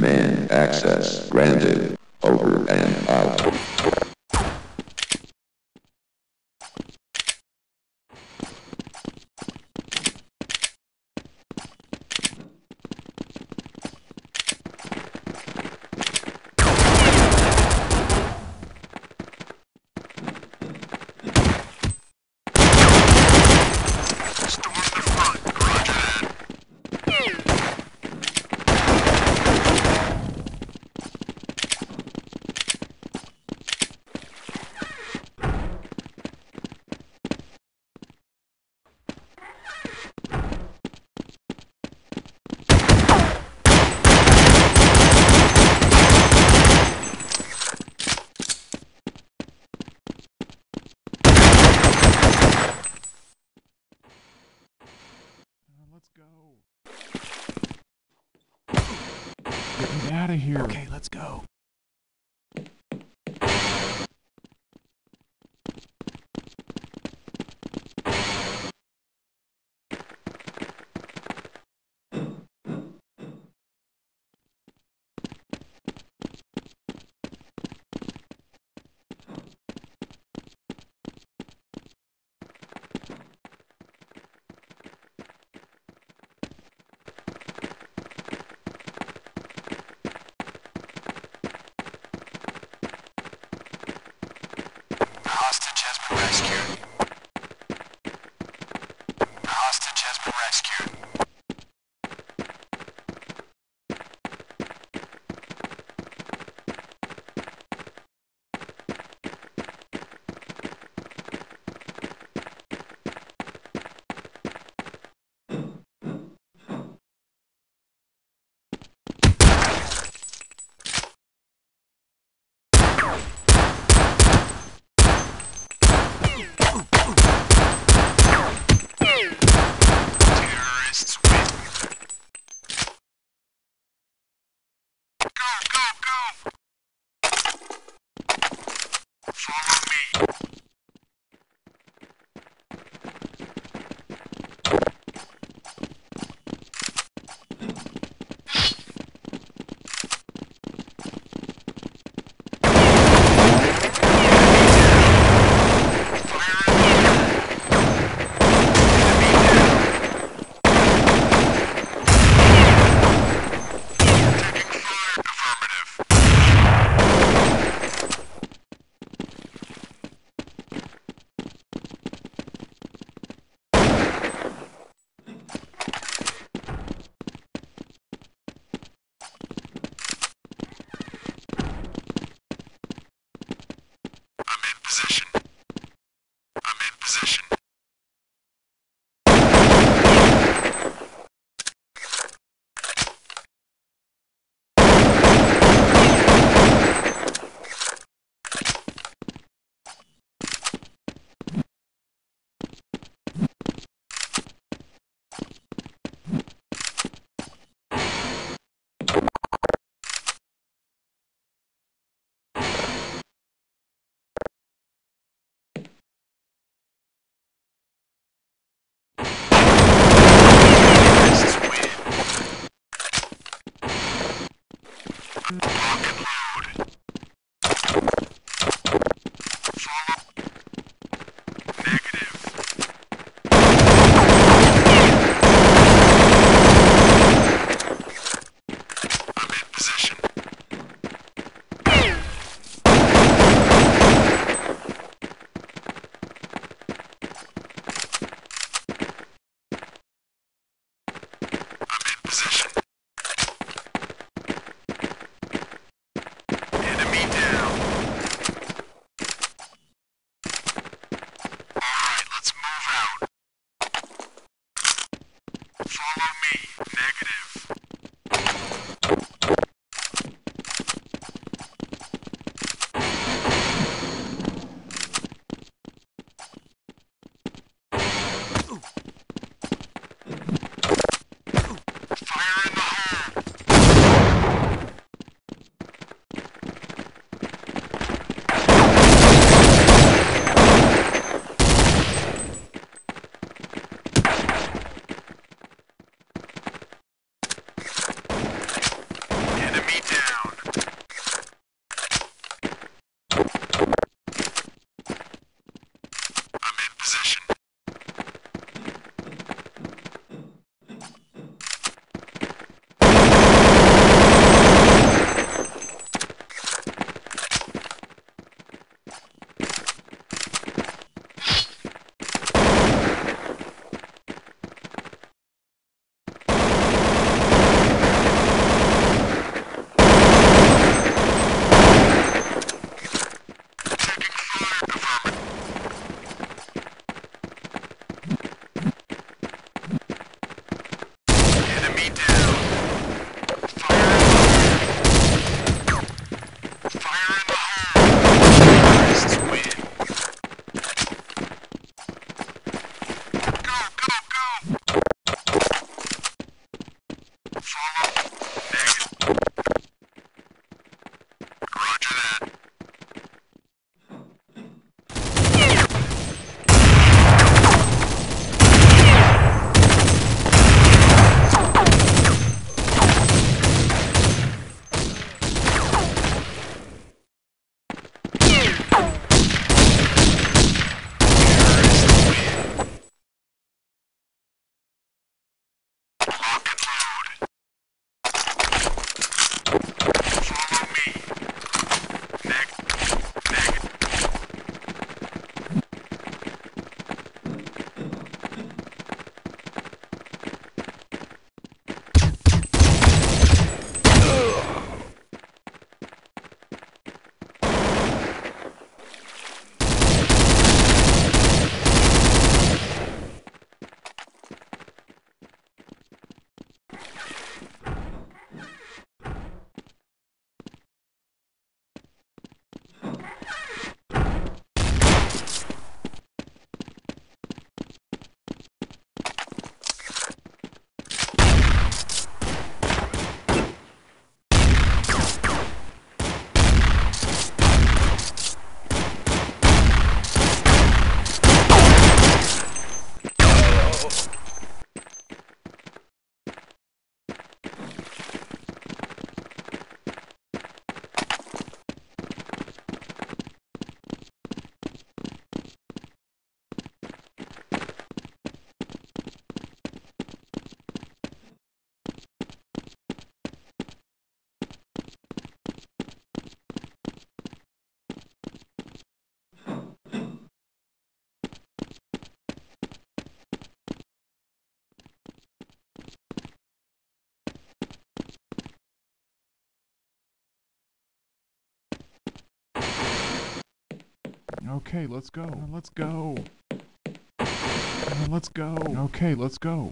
Man access granted. Over and out. out of here. Okay, let's go. Follow me. you for me. Okay, let's go. Let's go. Let's go. Okay, let's go.